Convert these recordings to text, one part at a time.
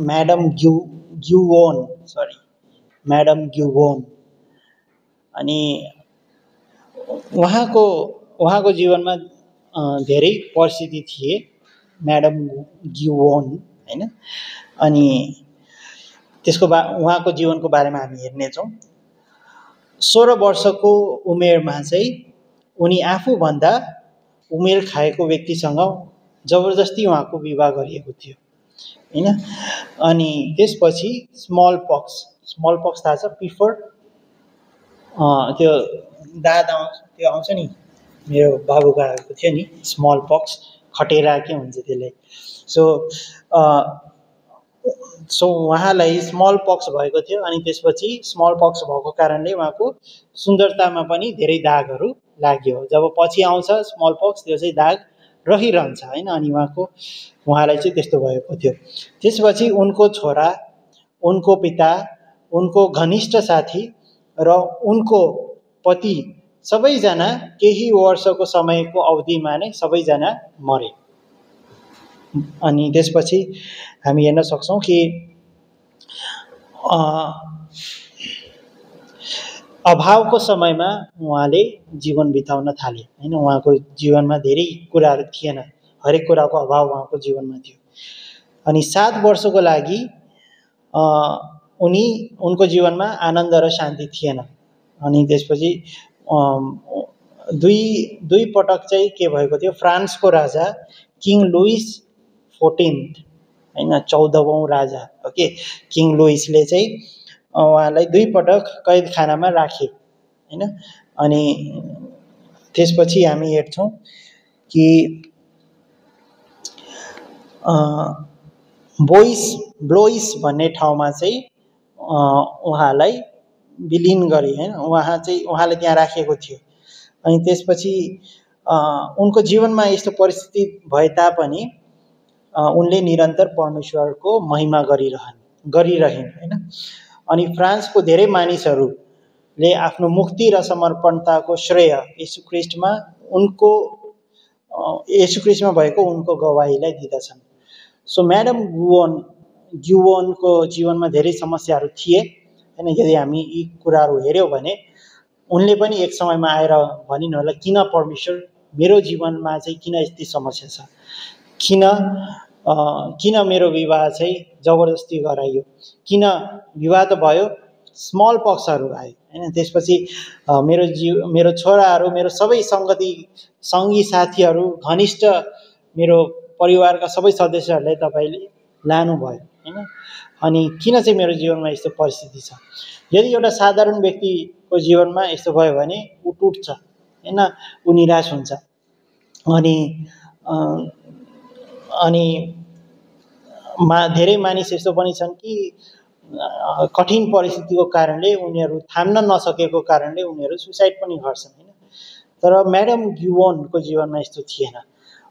Madam ग्यु ग्युवोन sorry madam ग्युवोन अनि उहाँको उहाँको जीवनमा धेरै परिस्थिति थिए म्याडम ग्युवोन होइन? अनि त्यसको बा उहाँको जीवनको बारेमा हामी हेर्नेछौँ सोह्र वर्षको उमेरमा चाहिँ उनी आफूभन्दा उमेर खाएको व्यक्तिसँग जबरजस्ती उहाँको विवाह गरिएको थियो। होइन? अनि त्यसपछि स्मल पक्स स्मल पक्स थाहा छ? पिफर त्यो दाद आउँछ त्यो आउँछ नि मेरो बाबुको आएको थियो नि स्मल पक्स खटेरा के हुन्छ त्यसलाई। सो सो उहाँलाई स्मल पक्स भएको थियो अनि त्यसपछि स्मल पक्स भएको कारणले उहाँको सुन्दरतामा पनि धेरै दागहरू लाग्यो। जब पछि आउँछ स्मल पक्स त्यो चाहिँ दाग रहिरहन्छ होइन? अनि उहाँको उहाँलाई चाहिँ त्यस्तो भएको थियो। त्यसपछि उनको छोरा उनको पिता उनको घनिष्ठ साथी र उनको पति सबैजना केही वर्षको समयको अवधिमा नै सबैजना मरे। अनि त्यसपछि हामी हेर्न सक्छौँ कि अभावको समयमा उहाँले जीवन बिताउन थाले। होइन उहाँको जीवनमा धेरै कुराहरू थिएन। हरेक कुराको अभाव उहाँको जीवनमा थियो। अनि सात वर्षको लागि उनी उनको जीवनमा आनन्द र शान्ति थिएन। अनि त्यसपछि दुई दुई पटक चाहिँ के भएको थियो फ्रान्सको राजा किङ लुइस फोर्टिन्थ होइन चौधौँ राजा ओके? किङ लुइसले चाहिँ उहाँलाई दुईपटक कैदखानामा राखे होइन? अनि त्यसपछि हामी हेर्छौँ कि बोइस ब्लोइस भन्ने ठाउँमा चाहिँ उहाँलाई विलिन गरे होइन? उहाँ चाहिँ उहाँलाई त्यहाँ राखेको थियो। अनि त्यसपछि उनको जीवनमा यस्तो परिस्थिति भए तापनि उनले निरन्तर परमेश्वरको महिमा गरिरहन् गरिरहन् होइन? अनि फ्रान्सको धेरै मानिसहरूले आफ्नो मुक्ति र समर्पणताको श्रेय यीशु ख्रिस्टमा उनको यीशु ख्रिस्टमा भएको उनको गवाहीलाई दिँदछन्। सो म्याडम गुवन ग्युवनको जीवनमा धेरै समस्याहरू थिए। होइन यदि हामी यी कुराहरू हेऱ्यौँ भने उनले पनि एक समयमा आएर भनिन् होला किन परमेश्वर मेरो जीवनमा चाहिँ किन यति समस्या छ? किन किन मेरो विवाह चाहिँ जबरजस्ती गराइयो? किन विवाह त भयो स्मल पक्षहरू आयो होइन? त्यसपछि मेरो जीव मेरो छोराहरू मेरो सबै सङ्गति सङ्गी साथीहरू घनिष्ठ मेरो परिवारका सबै सदस्यहरूलाई तपाईँले लानुभयो होइन? अनि किन चाहिँ मेरो जीवनमा यस्तो परिस्थिति छ? यदि एउटा साधारण व्यक्तिको जीवनमा यस्तो भयो भने ऊ टुट्छ होइन? ऊ निराश हुन्छ। अनि अनि मा धेरै मानिस यस्तो पनि छन् कि कठिन परिस्थितिको कारणले उनीहरू थाम्न नसकेको कारणले उनीहरू सुसाइड पनि गर्छन् होइन? तर म्याडम ग्युवनको जीवनमा यस्तो थिएन।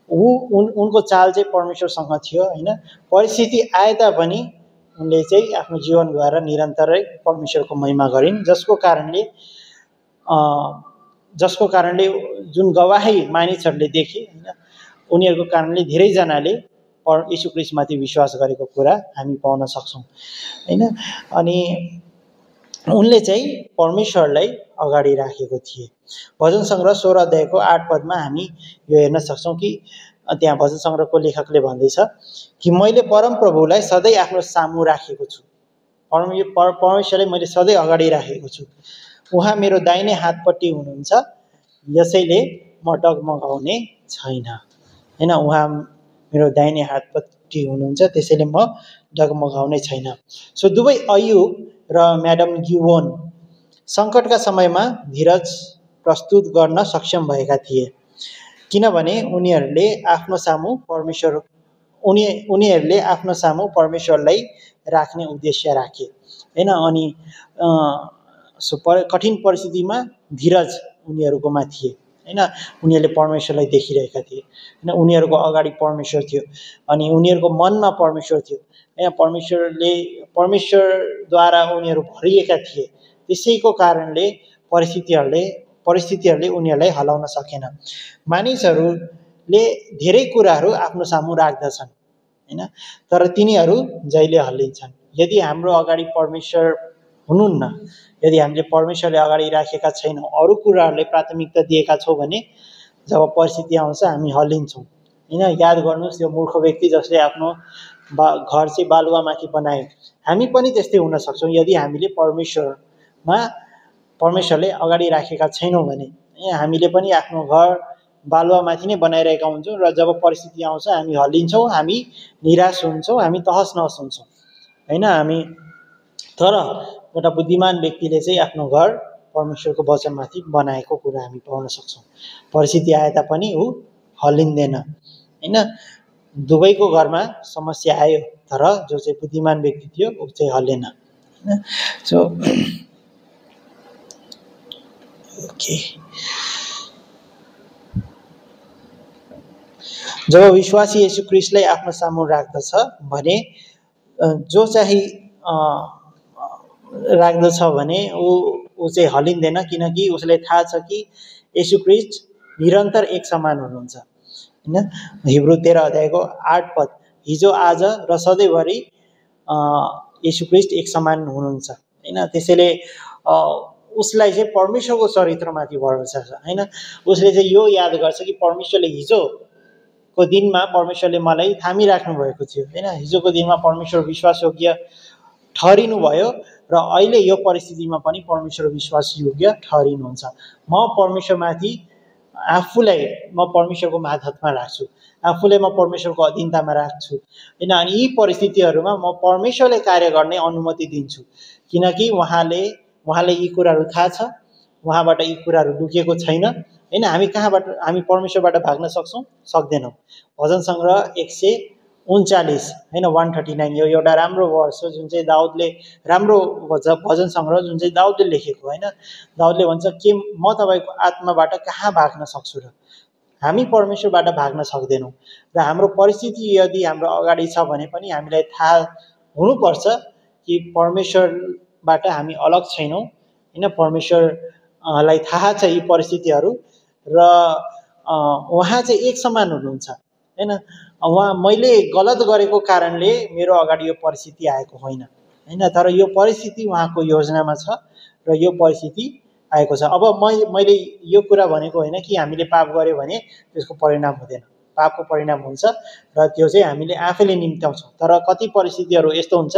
ऊ उन उनको चाल चाहिँ परमेश्वरसँग थियो होइन? परिस्थिति आए तापनि उनले चाहिँ आफ्नो जीवनद्वारा निरन्तरै परमेश्वरको महिमा गरिन् जसको कारणले जसको कारणले जुन गवाही मानिसहरूले देखे होइन? उनीहरूको कारणले धेरैजनाले पर यीशु क्रिस्टमाथि विश्वास गरेको कुरा हामी पाउन सक्छौँ। होइन? अनि उनले चाहिँ परमेश्वरलाई अगाडि राखेको थिए। भजन सङ्ग्रह सोह्र अध्यायको आठ पदमा हामी यो हेर्न सक्छौँ कि त्यहाँ भजन सङ्ग्रहको लेखकले भन्दैछ कि मैले परमप्रभुलाई सधैँ आफ्नो सामु राखेको छु। परमे परमेश्वरलाई मैले सधैँ अगाडि राखेको छु। उहाँ मेरो दाहिने हातपट्टि हुनुहुन्छ यसैले म डगमगाउने छैन। होइन उहाँ मेरो दाहिने हातपट्टि हुनुहुन्छ त्यसैले म डगमगाउने छैन। सो दुवै अयुब र म्याडम ग्युवोन सङ्कटका समयमा धीरज प्रस्तुत गर्न सक्षम भएका थिए। किनभने उनीहरूले आफ्नो सामु परमेश्वर उनी उनीहरूले आफ्नो सामु परमेश्वरलाई राख्ने उद्देश्य राखे। होइन अनि सो कठिन परिस्थितिमा धीरज उनीहरूकोमा थिए। होइन? उनीहरूले परमेश्वरलाई देखिरहेका थिए। होइन? उनीहरूको अगाडि परमेश्वर थियो अनि उनीहरूको मनमा परमेश्वर थियो। होइन? परमेश्वरले परमेश्वरद्वारा उनीहरू भरिएका थिए। त्यसैको कारणले परिस्थितिहरूले परिस्थितिहरूले उनीहरूलाई हलाउन सकेन। मानिसहरूले धेरै कुराहरू आफ्नो सामु राख्दछन्। होइन? तर तिनीहरू जहिले हल्लिन्छन्। यदि हाम्रो अगाडि परमेश्वर हुनुहुन्न यदि हामीले परमेश्वरले अगाडि राखेका छैनौँ अरू कुराहरूले प्राथमिकता दिएका छौँ भने जब परिस्थिति आउँछ हामी हल्लिन्छौँ। होइन याद गर्नुहोस् यो मूर्ख व्यक्ति जसले आफ्नो बा घर चाहिँ बालुवामाथि बनायो। हामी पनि त्यस्तै हुन सक्छौँ। यदि हामीले परमेश्वरमा परमेश्वरले अगाडि राखेका छैनौँ भने हामीले पनि आफ्नो घर बालुवामाथि नै बनाइरहेका हुन्छौँ र जब परिस्थिति आउँछ हामी हल्लिन्छौँ हामी निराश हुन्छौँ हामी तहस नहस हुन्छौँ। होइन हामी तर एउटा बुद्धिमान व्यक्तिले चाहिँ आफ्नो घर परमेश्वरको वचनमाथि बनाएको कुरा हामी पाउन सक्छौँ। परिस्थिति आए तापनि ऊ हल्लिँदैन। होइन? दुवैको घरमा समस्या आयो तर जो चाहिँ बुद्धिमान व्यक्ति थियो ऊ चाहिँ हल्लेन। होइन? So okay. जब विश्वासी यसु क्रिस्टलाई आफ्नो सामु राख्दछ भने जो चाहिँ राख्दछ भने ऊ ऊ चाहिँ हलिँदैन किनकि उसलाई थाहा छ कि यसु क्रिस्ट निरन्तर एक समान हुनुहुन्छ। होइन? हिब्रू तेह्र अध्यायको आठ पद हिजो आज र सधैँभरि यसु क्रिस्ट एक समान हुनुहुन्छ। होइन? त्यसैले उसलाई चाहिँ परमेश्वरको चरित्रमाथि भरोसा छ। होइन? उसले चाहिँ यो याद गर्छ कि परमेश्वरले हिजोको दिनमा परमेश्वरले मलाई थामिराख्नु भएको थियो। होइन? हिजोको दिनमा परमेश्वर विश्वासयोग्य ठहरिनु भयो र अहिले यो परिस्थितिमा पनि परमेश्वर विश्वासयोग्य ठहरिनुहुन्छ। म परमेश्वरमाथि आफूलाई म परमेश्वरको माधतमा राख्छु। आफूलाई म परमेश्वरको अधीनतामा राख्छु। होइन अनि यी परिस्थितिहरूमा म परमेश्वरले कार्य गर्ने अनुमति दिन्छु। किनकि उहाँले उहाँलाई यी कुराहरू थाहा छ। उहाँबाट यी कुराहरू लुकिएको छैन। होइन हामी कहाँबाट हामी परमेश्वरबाट भाग्न सक्छौँ? सक्दैनौँ। भजन सङ्ग्रह एक सय उन्चालिस होइन वान थर्टी नाइन यो एउटा राम्रो वर्ष हो जुन चाहिँ दाउदले राम्रो भज भजन सङ्ग्रह जुन चाहिँ दाउदले लेखेको होइन? दाउदले भन्छ के म तपाईँको आत्माबाट कहाँ भाग्न सक्छु र? हामी परमेश्वरबाट भाग्न सक्दैनौँ र हाम्रो परिस्थिति यदि हाम्रो अगाडि छ भने पनि हामीलाई थाहा हुनुपर्छ कि परमेश्वरबाट हामी अलग छैनौँ होइन? परमेश्वरलाई थाहा छ यी परिस्थितिहरू र उहाँ चाहिँ एक समान हुनुहुन्छ होइन? उहाँ मैले गलत गरेको कारणले मेरो अगाडि यो परिस्थिति आएको होइन। होइन तर यो परिस्थिति उहाँको योजनामा छ र यो परिस्थिति आएको छ। अब मै मैले यो कुरा भनेको होइन कि हामीले पाप गऱ्यो भने त्यसको परिणाम हुँदैन। पापको परिणाम हुन्छ र त्यो चाहिँ हामीले आफैले निम्त्याउँछौँ। तर कति परिस्थितिहरू यस्तो हुन्छ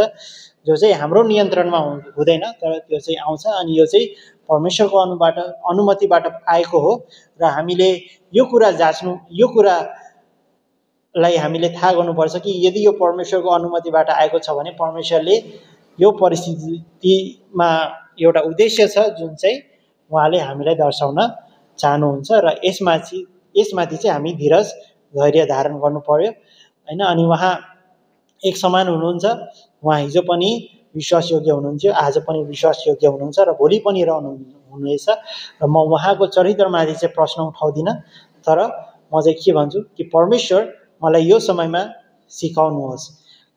जो चाहिँ हाम्रो नियन्त्रणमा हुँदैन तर त्यो चाहिँ आउँछ अनि यो चाहिँ परमेश्वरको अनुबाट अनुमतिबाट आएको हो। र हामीले यो कुरा जाँच्नु यो कुरा लाई हामीले थाहा गर्नुपर्छ कि यदि यो परमेश्वरको अनुमतिबाट आएको छ भने परमेश्वरले यो परिस्थितिमा एउटा उद्देश्य छ जुन चाहिँ उहाँले हामीलाई दर्शाउन चाहनुहुन्छ र यसमाथि यसमाथि चाहिँ हामी धीरज धैर्य धारण गर्नु पर्यो होइन अनि उहाँ एक समान हुनुहुन्छ। उहाँ हिजो पनि विश्वासयोग्य हुनुहुन्थ्यो आज पनि विश्वासयोग्य हुनुहुन्छ र भोलि पनि रहनु हुनेछ र म उहाँको चरित्रमाथि चाहिँ प्रश्न उठाउँदिनँ। तर म चाहिँ के भन्छु कि परमेश्वर मलाई यो समयमा सिकाउनुहोस्।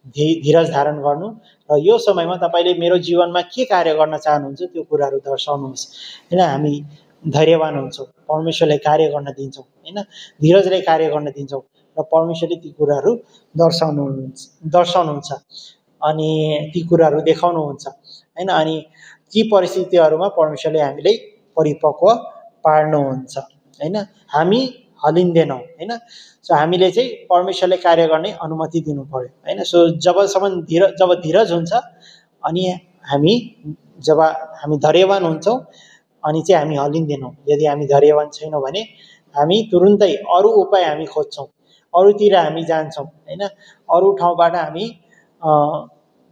धी धीरज धारण गर्नु र यो समयमा तपाईँले मेरो जीवनमा के कार्य गर्न चाहनुहुन्छ त्यो कुराहरू दर्शाउनुहोस्। होइन हामी धैर्यवान हुन्छौँ परमेश्वरले कार्य गर्न दिन्छौँ होइन? धीरजले कार्य गर्न दिन्छौँ र परमेश्वरले ती कुराहरू दर्शाउनुहुन्छ दर्शाउनुहुन्छ अनि ती कुराहरू देखाउनुहुन्छ होइन? अनि ती परिस्थितिहरूमा परमेश्वरले हामीलाई परिपक्व पार्नुहुन्छ होइन? हामी हलिँदैनौँ होइन? सो हामीले चाहिँ परमेश्वरले कार्य गर्ने अनुमति दिनु पऱ्यो होइन? सो जबसम्म धीर जब धीरज हुन्छ अनि हामी जब हामी धैर्यवान हुन्छौँ अनि चाहिँ हामी हलिँदैनौँ यदि हामी धैर्यवान छैनौँ भने हामी तुरुन्तै अरू उपाय हामी खोज्छौँ। अरूतिर हामी जान्छौँ होइन? अरू ठाउँबाट हामी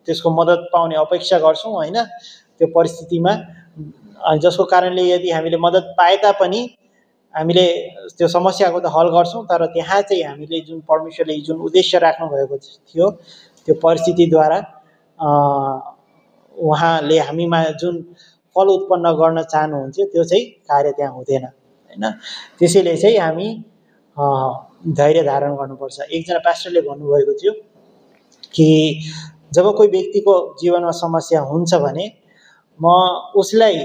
त्यसको मद्दत पाउने अपेक्षा गर्छौँ होइन? त्यो परिस्थितिमा जसको कारणले यदि हामीले मद्दत पाए तापनि हामीले त्यो समस्याको त हल गर्छौँ तर त्यहाँ चाहिँ हामीले जुन परमेश्वरले जुन उद्देश्य राख्नुभएको थियो त्यो परिस्थितिद्वारा उहाँले हामीमा जुन फल उत्पन्न गर्न चाहनुहुन्थ्यो त्यो चाहिँ कार्य त्यहाँ हुँदैन होइन? त्यसैले चाहिँ हामी धैर्य धारण गर्नुपर्छ। एकजना पास्टरले भन्नुभएको थियो कि जब कोही व्यक्तिको जीवनमा समस्या हुन्छ भने म उसलाई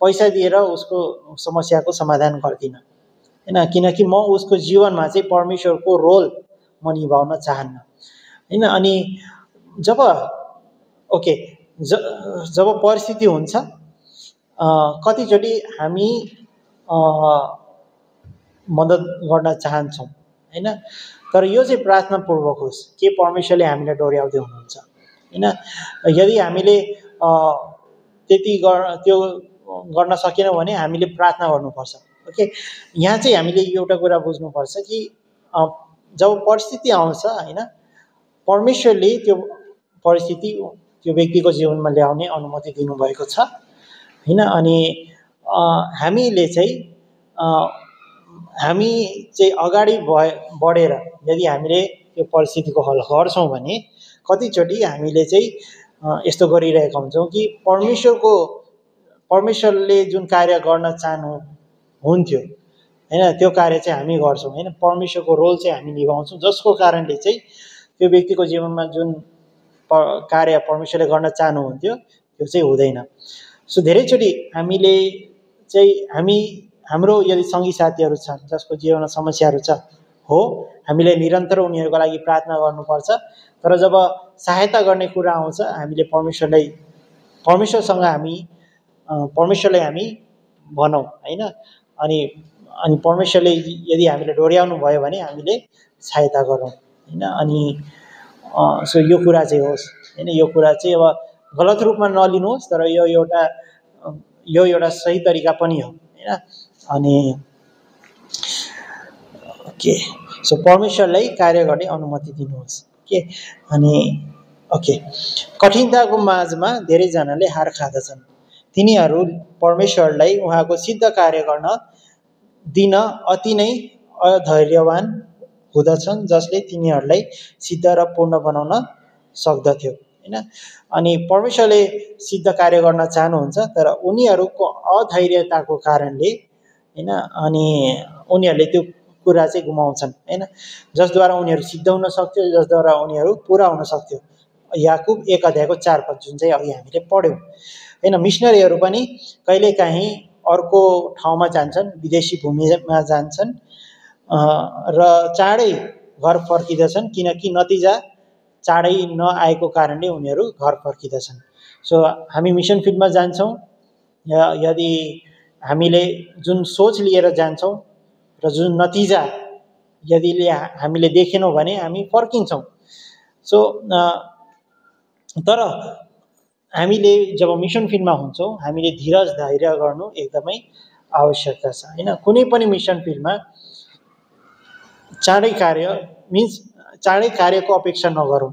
पैसा दिएर उसको समस्याको समाधान गर्दिनँ। होइन किनकि म उसको जीवनमा चाहिँ परमेश्वरको रोल म निभाउन चाहन्न। होइन अनि जब ओके ज जब परिस्थिति हुन्छ कतिचोटि हामी मद्दत गर्न चाहन्छौँ। होइन तर यो चाहिँ प्रार्थनापूर्वक होस् के परमेश्वरले हामीलाई डोर्याउँदै हुनुहुन्छ। होइन यदि हामीले त्यति गर त्यो गर्न सकेनौँ भने हामीले प्रार्थना गर्नुपर्छ। ओके? यहाँ चाहिँ हामीले एउटा कुरा बुझ्नुपर्छ कि जब परिस्थिति आउँछ होइन परमेश्वरले त्यो परिस्थिति त्यो व्यक्तिको जीवनमा ल्याउने अनुमति दिनुभएको छ होइन अनि हामीले चाहिँ हामी चाहिँ अगाडि भए बढेर यदि हामीले त्यो परिस्थितिको हल गर्छौँ भने कतिचोटि हामीले चाहिँ यस्तो गरिरहेका हुन्छौँ कि परमेश्वरको परमेश्वरले जुन कार्य गर्न चाहनु हुन्थ्यो होइन त्यो कार्य चाहिँ हामी गर्छौँ होइन परमेश्वरको रोल चाहिँ हामी निभाउँछौँ जसको कारणले चाहिँ त्यो व्यक्तिको जीवनमा जुन प कार्य परमेश्वरले गर्न चाहनुहुन्थ्यो त्यो चाहिँ हुँदैन। सो धेरैचोटि हामीले चाहिँ हामी हाम्रो यदि सङ्गी साथीहरू छन् जसको जीवनमा समस्याहरू छ हो हामीले निरन्तर उनीहरूको लागि प्रार्थना गर्नुपर्छ तर जब सहायता गर्ने कुरा आउँछ हामीले परमेश्वरलाई परमेश्वरसँग हामी परमेश्वरलाई हामी भनौँ होइन? अनि अनि परमेश्वरले यदि हामीले डोर्याउनु भयो भने हामीले सहायता गरौँ होइन? अनि सो यो कुरा चाहिँ होस् होइन? यो कुरा चाहिँ अब गलत रूपमा नलिनुहोस् तर यो एउटा यो एउटा सही तरिका पनि हो होइन? अनि के सो परमेश्वरलाई कार्य गर्ने अनुमति दिनुहोस् के अनि ओके कठिनताको माझमा धेरैजनाले हार खाँदछन्। तिनीहरू परमेश्वरलाई उहाँको सिद्ध कार्य गर्न दिन अति नै अधैर्यवान हुँदछन् जसले तिनीहरूलाई सिद्ध र पूर्ण बनाउन सक्दथ्यो होइन? अनि परमेश्वरले सिद्ध कार्य गर्न चाहनुहुन्छ तर उनीहरूको अधैर्यताको कारणले होइन? अनि उनीहरूले त्यो कुरा चाहिँ गुमाउँछन् होइन? जसद्वारा उनीहरू सिद्ध हुन सक्थ्यो जसद्वारा उनीहरू पुरा हुन सक्थ्यो। याकुब एक अध्यायको चार पद जुन चाहिँ अघि हामीले पढ्यौँ। होइन मिसनरीहरू पनि कहिलेकाहीँ अर्को ठाउँमा जान्छन् विदेशी भूमिमा जान्छन् र चाँडै घर फर्किँदछन् किनकि नतिजा चाँडै नआएको कारणले उनीहरू घर फर्किँदछन्। सो हामी मिसन फिल्डमा जान्छौँ यदि हामीले जुन सोच लिएर जान्छौँ र जुन नतिजा यदि हामीले देखेनौँ भने हामी फर्किन्छौँ। सो तर हामीले जब मिसन फिल्डमा हुन्छौँ हामीले धीरज धैर्य गर्नु एकदमै आवश्यकता छ। होइन कुनै पनि मिसन फिल्डमा चाँडै कार्य मिन्स चाँडै कार्यको अपेक्षा नगरौँ।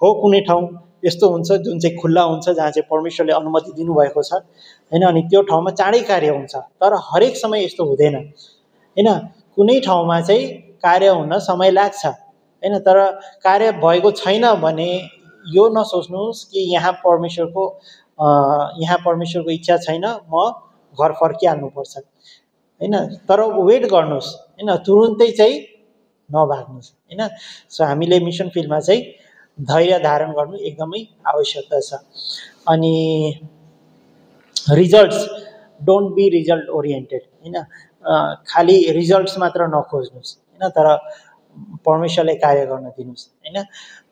हो कुनै ठाउँ यस्तो हुन्छ जुन चाहिँ खुल्ला हुन्छ जहाँ चाहिँ परमेश्वरले अनुमति दिनुभएको छ। होइन अनि त्यो ठाउँमा चाँडै कार्य हुन्छ तर हरेक समय यस्तो हुँदैन। होइन कुनै ठाउँमा चाहिँ कार्य हुन समय लाग्छ। होइन तर कार्य भएको छैन भने यो नसोच्नुहोस् कि यहाँ परमेश्वरको यहाँ परमेश्वरको इच्छा छैन म घर फर्किहाल्नुपर्छ। होइन? तर वेट गर्नुहोस्। होइन? तुरुन्तै चाहिँ नभाग्नुहोस्। होइन? सो हामीले मिसन फिल्डमा चाहिँ धैर्य धारण गर्नु एकदमै आवश्यकता छ। अनि results don't be result oriented. होइन? खालि रिजल्ट्स मात्र नखोज्नुहोस्। होइन? तर परमेश्वरले कार्य गर्न दिनुहोस्। होइन?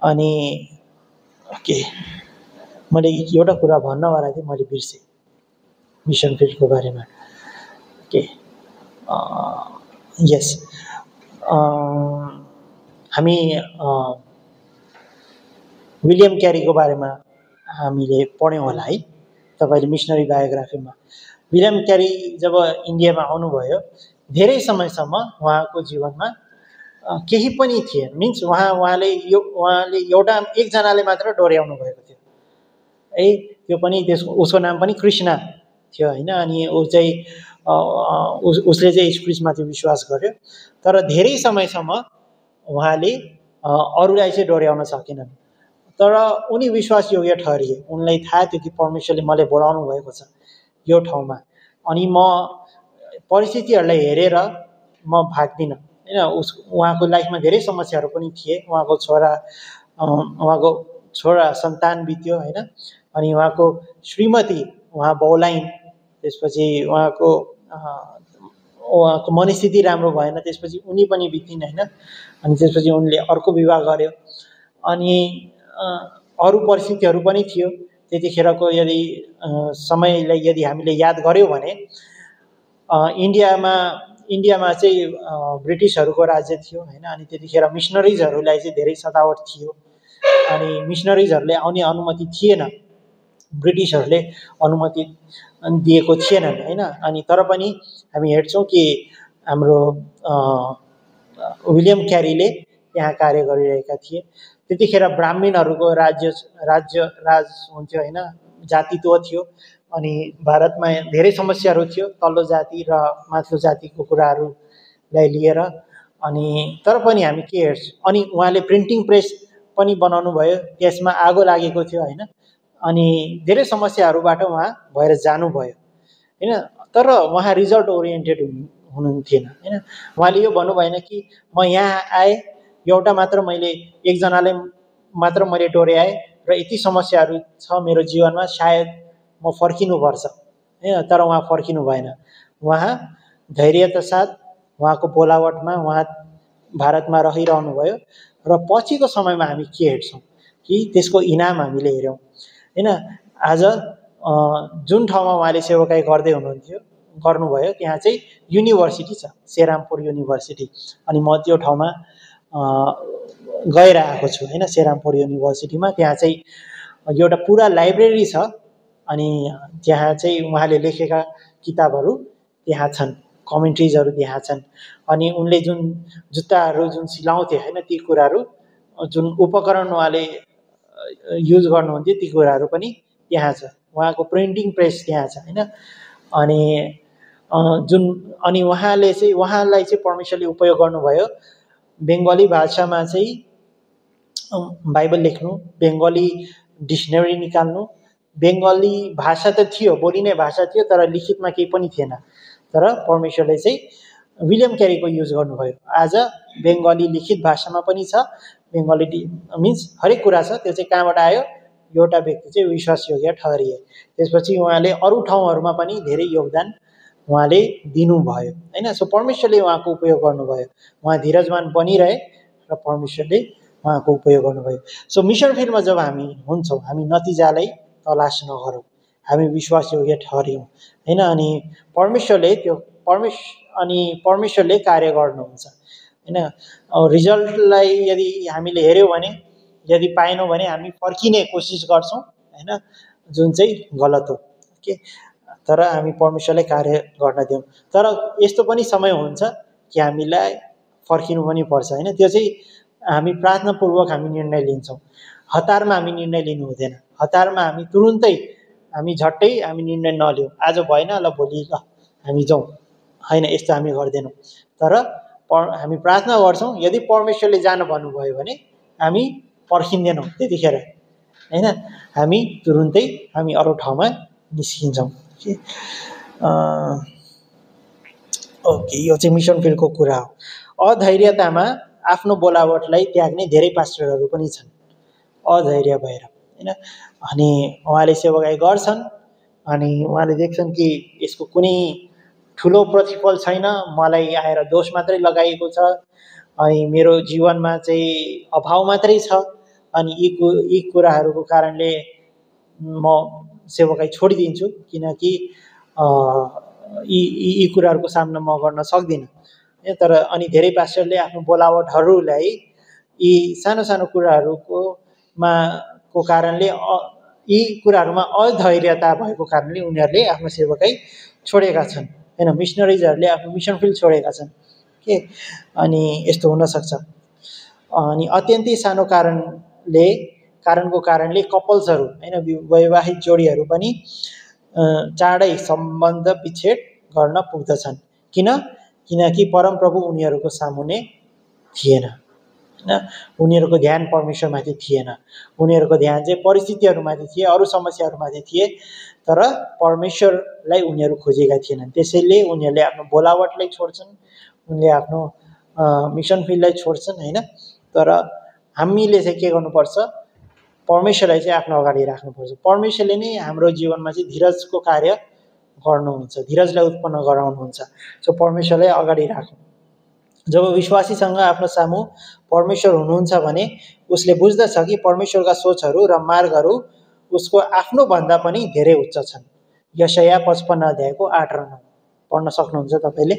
अनि के? मैले एउटा कुरा भन्नवाला थिएँ मैले बिर्सेँ। मिसन फिल्डको बारेमा। के? यस। हामी विलियम क्यारीको बारेमा हामीले पढ्यौँ होला है। तपाईँले मिसनरी बायोग्राफीमा। विलियम क्यारी जब इन्डियामा आउनुभयो धेरै समयसम्म उहाँको जीवनमा केही पनि थिएन। मिन्स उहाँ उहाँले यो उहाँले एउटा एकजनाले मात्र डोर्याउनु भएको थियो। है त्यो पनि त्यसको उसको नाम पनि कृष्ण थियो होइन? अनि ऊ चाहिँ उस उसले चाहिँ यीशु विश्वास गर्यो। तर धेरै समयसम्म उहाँले अरूलाई चाहिँ डोर्याउन सकेनन् तर उनी विश्वासयोग्य ठहरिए। उनलाई थाहा थियो कि परमेश्वरले मलाई बोलाउनु भएको छ यो ठाउँमा। अनि म परिस्थितिहरूलाई हेरेर म भाग्दिनँ। होइन उस उहाँको लाइफमा धेरै समस्याहरू पनि थिए। उहाँको छोरा उहाँको छोरा सन्तान बित्यो होइन। अनि उहाँको श्रीमती उहाँ बौलाइन् त्यसपछि उहाँको उहाँको मनस्थिति राम्रो भएन त्यसपछि उनी पनि बितिन् होइन। अनि त्यसपछि उनले अर्को विवाह गर्यो। अनि अरू परिस्थितिहरू पनि थियो। त्यतिखेरको यदि समयलाई यदि हामीले याद गऱ्यौँ भने इन्डियामा इन्डियामा चाहिँ ब्रिटिसहरूको राज्य थियो होइन? अनि त्यतिखेर मिसनरिजहरूलाई चाहिँ धेरै सतावट थियो। अनि मिसनरिजहरूले आउने अनुमति थिएन। ब्रिटिसहरूले अनुमति दिएको थिएनन् होइन? अनि तर पनि हामी हेर्छौँ कि हाम्रो विलियम क्यारीले त्यहाँ कार्य गरिरहेका थिए। त्यतिखेर ब्राह्मणहरूको राज्य राज्य राज हुन्थ्यो होइन? जातित्व थियो। अनि भारतमा धेरै समस्याहरू थियो तल्लो जाति र माथिल्लो जातिको कुराहरूलाई लिएर। अनि तर पनि हामी के हेर्छौँ अनि उहाँले प्रिन्टिङ प्रेस पनि बनाउनु भयो त्यसमा आगो लागेको थियो होइन। अनि धेरै समस्याहरूबाट उहाँ भएर जानुभयो होइन। तर उहाँ रिजल्ट ओरिएन्टेड हुनु हुनुहुन्थेन होइन। उहाँले यो भन्नु भएन कि म यहाँ आएँ एउटा मात्र मैले एकजनालाई मात्र मैले डोर्याएँ र यति समस्याहरू छ मेरो जीवनमा सायद म फर्किनुपर्छ होइन तर उहाँ फर्किनु भएन। उहाँ धैर्यता साथ उहाँको बोलावटमा उहाँ भारतमा रहिरहनु भयो र पछिको समयमा हामी के हेर्छौँ कि त्यसको इनाम हामीले हेऱ्यौँ। होइन आज जुन ठाउँमा उहाँले सेवाकाई गर्दै हुनुहुन्थ्यो गर्नुभयो त्यहाँ चाहिँ युनिभर्सिटी छ सेरामपुर युनिभर्सिटी। अनि म त्यो ठाउँमा गएर आएको छु। होइन सेरामपुर युनिभर्सिटीमा त्यहाँ चाहिँ एउटा पुरा लाइब्रेरी छ। अनि त्यहाँ चाहिँ उहाँले लेखेका किताबहरू त्यहाँ छन् कमेन्ट्रिजहरू त्यहाँ छन्। अनि उनले जुन जुत्ताहरू जुन सिलाउँथे होइन ती कुराहरू जुन उपकरण उहाँले युज गर्नुहुन्थ्यो ती कुराहरू पनि त्यहाँ छ। उहाँको प्रिन्टिङ प्रेस त्यहाँ छ होइन। अनि जुन अनि उहाँले चाहिँ उहाँलाई चाहिँ परमेश्वरले उपयोग गर्नुभयो। बङ्गाली भाषामा चाहिँ बाइबल लेख्नु बङ्गाली डिक्सनरी निकाल्नु बङ्गाली भाषा त थियो बोलिने भाषा थियो तर लिखितमा केही पनि थिएन। तर परमेश्वरले चाहिँ विलियम क्यारीको युज गर्नुभयो। आज बङ्गाली लिखित भाषामा पनि छ। बङ्गाली मिन्स हरेक कुरा छ। त्यो चाहिँ कहाँबाट आयो? एउटा व्यक्ति चाहिँ विश्वासयोग्य ठहरिए। त्यसपछि उहाँले अरू ठाउँहरूमा पनि धेरै योगदान उहाँले दिनुभयो। होइन? सो परमेश्वरले उहाँको उपयोग गर्नुभयो। उहाँ धीरजमान बनिरहे र परमेश्वरले उहाँको उपयोग गर्नुभयो। सो मिसन फिल्डमा जब हामी हुन्छौँ हामी नतिजालाई तलास नगरौँ हामी विश्वासयोग्य ठहऱ्यौँ। होइन अनि परमेश्वरले त्यो परमेश अनि परमेश्वरले कार्य गर्नुहुन्छ। होइन रिजल्टलाई यदि हामीले हेऱ्यौँ भने यदि पाएनौँ भने हामी फर्किने कोसिस गर्छौँ होइन जुन चाहिँ गलत हो। के तर हामी परमेश्वरलाई कार्य गर्न दिउँ तर यस्तो पनि समय हुन्छ कि हामीलाई फर्किनु पनि पर्छ होइन? त्यो चाहिँ हामी प्रार्थनापूर्वक हामी निर्णय लिन्छौँ। हतारमा हामी निर्णय लिनु हुँदैन। हतारमा हामी तुरुन्तै हामी झट्टै हामी निर्णय नलिउँ आज भएन ल भोलि ल हामी जाउँ। होइन यस्तो हामी गर्दैनौँ। तर हामी प्रार्थना गर्छौँ यदि परमेश्वरले जान भन्नुभयो भने हामी पर्खिँदैनौँ त्यतिखेर। होइन हामी तुरुन्तै हामी अरू ठाउँमा निस्किन्छौँ। ओके यो चाहिँ मिसन फिल्डको कुरा हो। अधैर्यतामा आफ्नो बोलावटलाई त्याग्ने धेरै पास्टरहरू पनि छन्। अधैर्य भएर। होइन? अनि उहाँले सेवागाई गर्छन् अनि उहाँले देख्छन् कि यसको कुनै ठुलो प्रतिफल छैन। मलाई आएर दोष मात्रै लगाइएको छ। अनि मेरो जीवनमा चाहिँ अभाव मात्रै छ। अनि यी कु यी कुराहरूको कारणले म सेवाकाई छोडिदिन्छु। किनकि यी यी कुराहरूको सामना म गर्न सक्दिनँ। तर अनि धेरै पास्टरले आफ्नो बोलावटहरूलाई यी सानो सानो कुराहरूको मा को कारणले यी कुराहरूमा अधैर्यता भएको कारणले उनीहरूले आफ्नो सेवाकाई छोडेका छन्। होइन मिसनरिजहरूले आफ्नो मिसन फिल्ड छोडेका छन्। के? अनि यस्तो हुनसक्छ। अनि अत्यन्तै सानो कारणले कारणको कारणले कपल्सहरू होइन वैवाहिक जोडीहरू पनि चाँडै सम्बन्ध विच्छेद गर्न पुग्दछन्। किन? किनकि परमप्रभु उनीहरूको सामुने थिएन। होइन उनीहरूको ध्यान परमेश्वरमाथि थिएन। उनीहरूको ध्यान चाहिँ परिस्थितिहरूमाथि थिए अरू समस्याहरूमाथि थिए तर परमेश्वरलाई उनीहरू खोजेका थिएनन्। त्यसैले उनीहरूले आफ्नो बोलावटलाई छोड्छन् उनले आफ्नो मिसन फिल्डलाई छोड्छन् होइन? तर हामीले चाहिँ के गर्नुपर्छ? परमेश्वरलाई चाहिँ आफ्नो अगाडि राख्नुपर्छ। परमेश्वरले नै हाम्रो जीवनमा चाहिँ धीरजको कार्य गर्नुहुन्छ धीरजलाई उत्पन्न गराउनुहुन्छ। सो परमेश्वरलाई अगाडि राखौँ जब विश्वासीसँग आफ्नो सामु परमेश्वर हुनुहुन्छ भने उसले बुझ्दछ कि परमेश्वरका सोचहरू र मार्गहरू उसको आफ्नोभन्दा पनि धेरै उच्च छन्। यशया पचपन्न अध्यायको आठ र नौ। पढ्न सक्नुहुन्छ तपाईँले?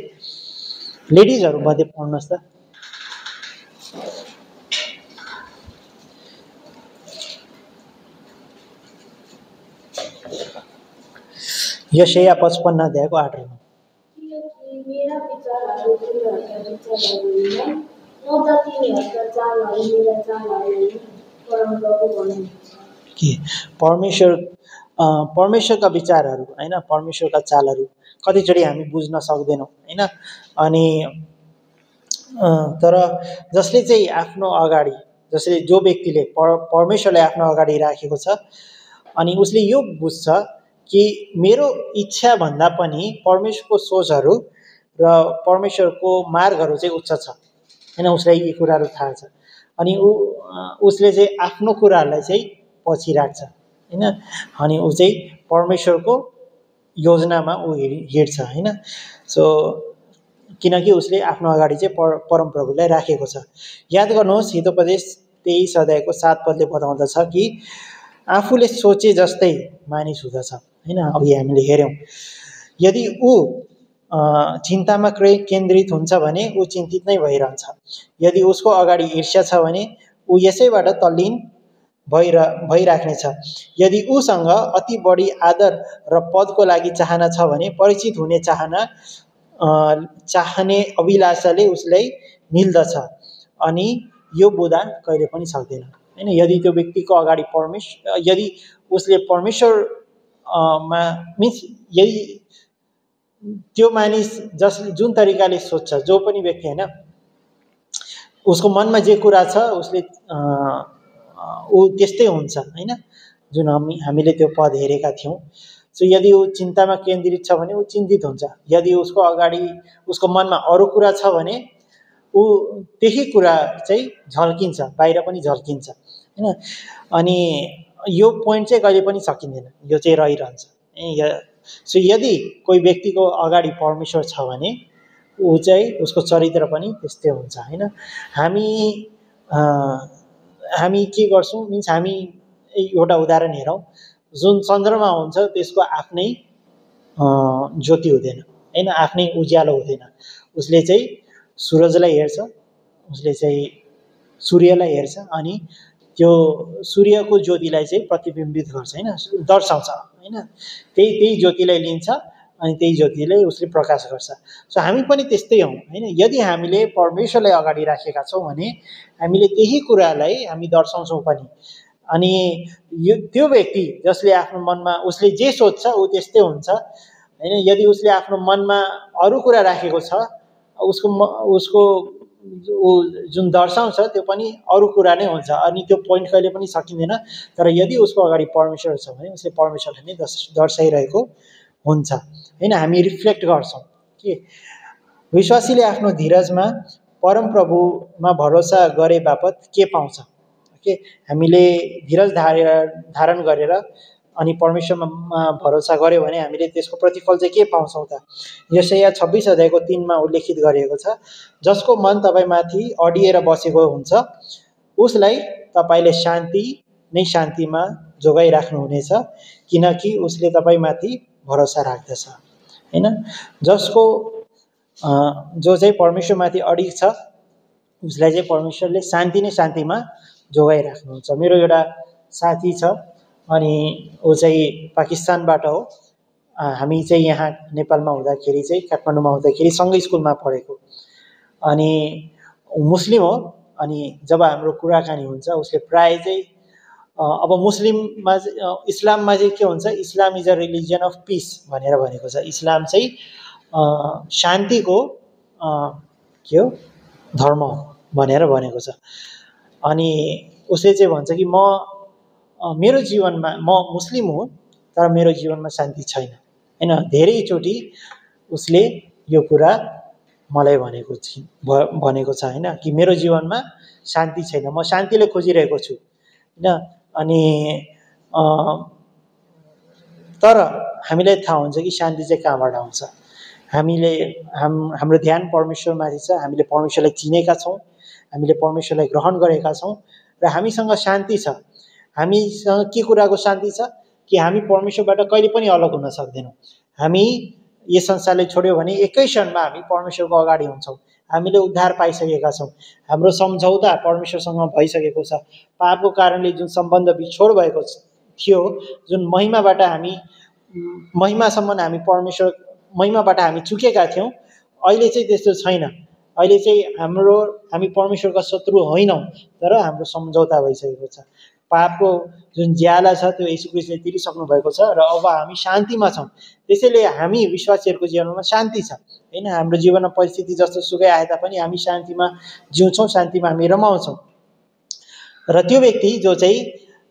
लेडिजहरू मध्ये पढ्नुहोस् त। यशया पचपन्न अध्यायको आठ र के? परमेश्वर परमेश्वरका विचारहरू होइन? परमेश्वरका चालहरू। कतिचोटि हामी बुझ्न सक्दैनौँ होइन? अनि तर जसले चाहिँ आफ्नो अगाडि जसले जो व्यक्तिले पर परमेश्वरलाई आफ्नो अगाडि राखेको छ अनि उसले यो बुझ्छ कि मेरो इच्छाभन्दा पनि परमेश्वरको सोचहरू र परमेश्वरको मार्गहरू चाहिँ उच्च छ। होइन उसलाई यी कुराहरू थाहा छ। अनि ऊ उसले चाहिँ आफ्नो कुराहरूलाई चाहिँ पछि राख्छ। होइन अनि ऊ चाहिँ परमेश्वरको योजनामा ऊ हिँड्छ। होइन सो किनकि उसले आफ्नो अगाडि चाहिँ पर परमप्रभुलाई राखेको छ। याद गर्नुहोस् हितोपदेश तेइस अध्यायको सात पदले बताउँदछ कि आफूले सोचे जस्तै मानिस हुँदछ। होइन अघि हामीले हेऱ्यौँ। यदि ऊ चिन्तामा केन्द्रित हुन्छ भने ऊ चिन्तित नै भइरहन्छ। यदि उसको अगाडि ईर्ष्या छ भने ऊ यसैबाट तल्लीन भइर भइराख्नेछ। यदि उसँग अति बढी आदर र पदको लागि चाहना छ भने परिचित हुने चाहना चाहने अभिलाषाले उसलाई मिल्दछ अनि यो बुधा कहिले पनि सक्दैन। होइन यदि त्यो व्यक्तिको अगाडि परमेश यदि उसले परमेश्वर मा मिन्स यदि त्यो मानिस जस जुन तरिकाले सोध्छ जो पनि व्यक्ति होइन उसको मनमा जे कुरा छ उसले ऊ त्यस्तै हुन्छ होइन? जुन हामी हामीले त्यो पद हेरेका थियौँ। सो यदि ऊ चिन्तामा केन्द्रित छ भने ऊ चिन्तित हुन्छ। यदि उसको अगाडि उसको मनमा अरू कुरा छ भने ऊ त्यही कुरा चाहिँ झल्किन्छ बाहिर पनि झल्किन्छ होइन? अनि यो पोइन्ट चाहिँ कहिले पनि सकिँदैन। यो चाहिँ रहिरहन्छ। सो यदि कोही व्यक्तिको अगाडि परमेश्वर छ भने ऊ चाहिँ उसको चरित्र पनि त्यस्तै हुन्छ होइन? हामी हामी के गर्छौँ? मिन्स हामी एउटा उदाहरण हेरौँ। जुन चन्द्रमा हुन्छ त्यसको आफ्नै ज्योति हुँदैन होइन? आफ्नै उज्यालो हुँदैन। उसले चाहिँ सुरजलाई हेर्छ उसले चाहिँ सूर्यलाई हेर्छ अनि त्यो सूर्यको ज्योतिलाई चाहिँ प्रतिबिम्बित गर्छ होइन? दर्शाउँछ। होइन? त्यही त्यही ज्योतिलाई लिन्छ अनि त्यही ज्योतिले उसले प्रकाश गर्छ। सो हामी पनि त्यस्तै हौँ होइन? यदि हामीले परमेश्वरलाई अगाडि राखेका छौँ भने हामीले त्यही कुरालाई हामी दर्शाउँछौँ पनि। अनि यो त्यो व्यक्ति जसले आफ्नो मनमा उसले जे सोध्छ ऊ त्यस्तै हुन्छ होइन? यदि उसले आफ्नो मनमा अरू कुरा राखेको छ उसको म उसको ऊ जुन दर्शाउँछ त्यो पनि अरू कुरा नै हुन्छ। अनि त्यो पोइन्ट कहिले पनि सकिँदैन। तर यदि उसको अगाडि परमेश्वर छ भने उसले परमेश्वरलाई नै दर्श दर्शाइरहेको हुन्छ। होइन हामी रिफ्लेक्ट गर्छौँ। के? विश्वासीले आफ्नो धीरजमा परमप्रभुमा भरोसा गरे बापत के पाउँछ? के हामीले धीरज धारे धारण गरेर अनि परमेश्वरमा भरोसा गऱ्यो भने हामीले त्यसको प्रतिफल चाहिँ के पाउँछौँ त? यसैया छब्बिस अध्यायको तिनमा उल्लेखित गरिएको छ जसको मन तपाईँमाथि अडिएर बसेको हुन्छ उसलाई तपाईँले शान्ति नै शान्तिमा जोगाइराख्नुहुनेछ किनकि उसले तपाईँमाथि भरोसा राख्दछ। होइन? जसको जो चाहिँ परमेश्वरमाथि अडिग छ उसलाई चाहिँ परमेश्वरले शान्ति नै शान्तिमा जोगाइराख्नुहुन्छ। मेरो एउटा साथी छ अनि ऊ चाहिँ पाकिस्तानबाट हो। हामी चाहिँ यहाँ नेपालमा हुँदाखेरि चाहिँ काठमाडौँमा हुँदाखेरि सँगै स्कुलमा पढेको। अनि मुस्लिम हो। अनि जब हाम्रो कुराकानी हुन्छ उसले प्रायः चाहिँ अब मुस्लिममा इस्लाममा चाहिँ के हुन्छ Islam is a religion of peace भनेर भनेको छ। इस्लाम चाहिँ शान्तिको के हो धर्म भनेर भनेको छ। अनि उसले चाहिँ भन्छ कि म मेरो जीवनमा म मुस्लिम हुँ तर मेरो जीवनमा शान्ति छैन। होइन धेरैचोटि उसले यो कुरा मलाई भनेको छि भनेको छ होइन कि मेरो जीवनमा शान्ति छैन। म शान्तिले खोजिरहेको छु होइन अनि तर हामीलाई थाहा हुन्छ कि शान्ति चाहिँ कहाँबाट आउँछ। हामीले हाम हाम्रो ध्यान परमेश्वरमाथि छ हामीले परमेश्वरलाई चिनेका छौँ हामीले परमेश्वरलाई ग्रहण गरेका छौँ र हामीसँग शान्ति छ। हामीसँग के कुराको शान्ति छ? कि हामी परमेश्वरबाट कहिले पनि अलग हुन सक्दैनौँ। हामी यस संसारले छोड्यो भने एकै क्षणमा हामी परमेश्वरको अगाडि हुन्छौँ। हामीले उद्धार पाइसकेका छौँ। हाम्रो सम्झौता परमेश्वरसँग भइसकेको छ। पापको कारणले जुन सम्बन्ध बिछोड भएको थियो जुन महिमाबाट हामी महिमासम्म हामी परमेश्वर महिमाबाट हामी चुकेका थियौँ अहिले चाहिँ त्यस्तो छैन। अहिले चाहिँ हाम्रो हामी परमेश्वरका शत्रु होइनौँ तर हाम्रो सम्झौता भइसकेको छ। पापको जुन ज्याला छ त्यो यीशु क्रिस्टले तिरिसक्नु भएको छ र अब हामी शान्तिमा छौँ। त्यसैले हामी विश्वासीहरूको जीवनमा शान्ति छ। होइन हाम्रो जीवनमा परिस्थिति जस्तो सुकै आए तापनि हामी शान्तिमा जिउँछौँ शान्तिमा हामी रमाउँछौँ। र त्यो व्यक्ति जो चाहिँ